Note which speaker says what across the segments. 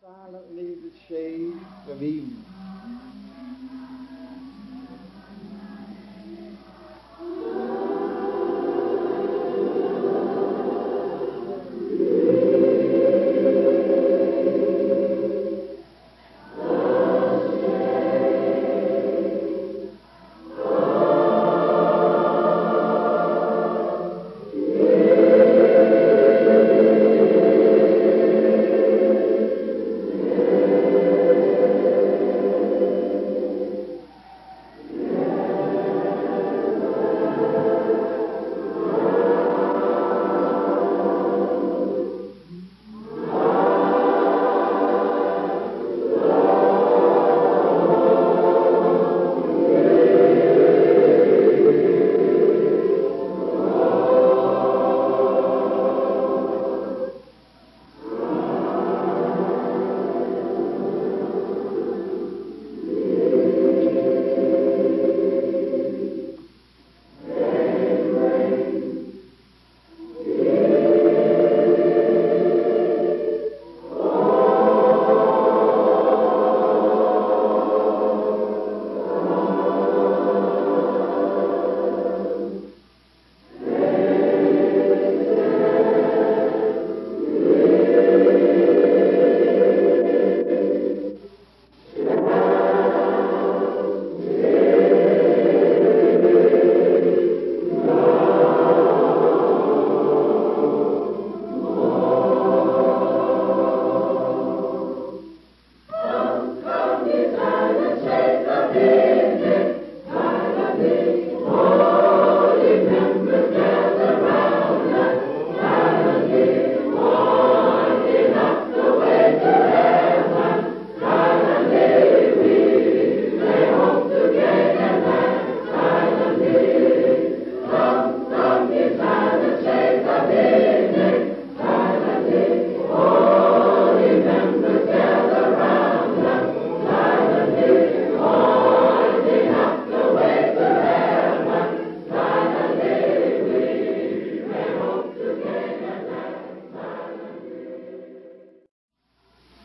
Speaker 1: Silently the shades of evening.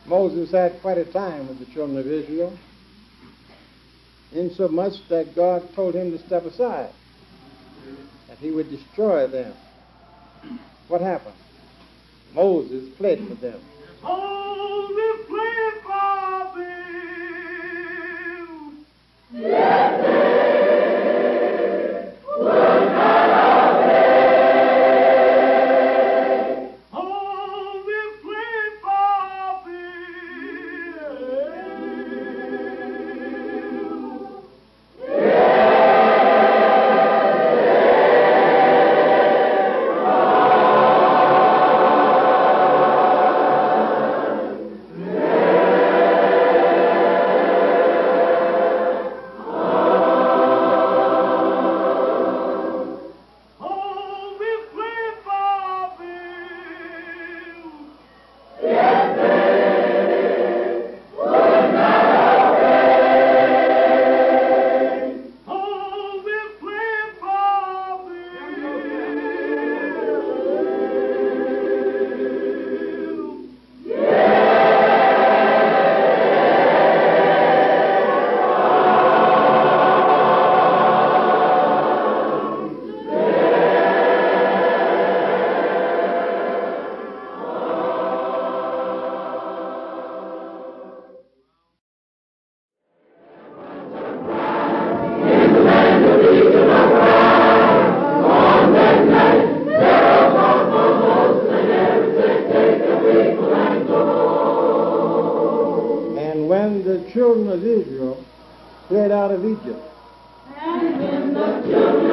Speaker 1: Moses had quite a time with the children of Israel, insomuch that God told him to step aside, that he would destroy them. What happened? Moses fled for them. The children of Israel fled out of Egypt, God delivered Israel.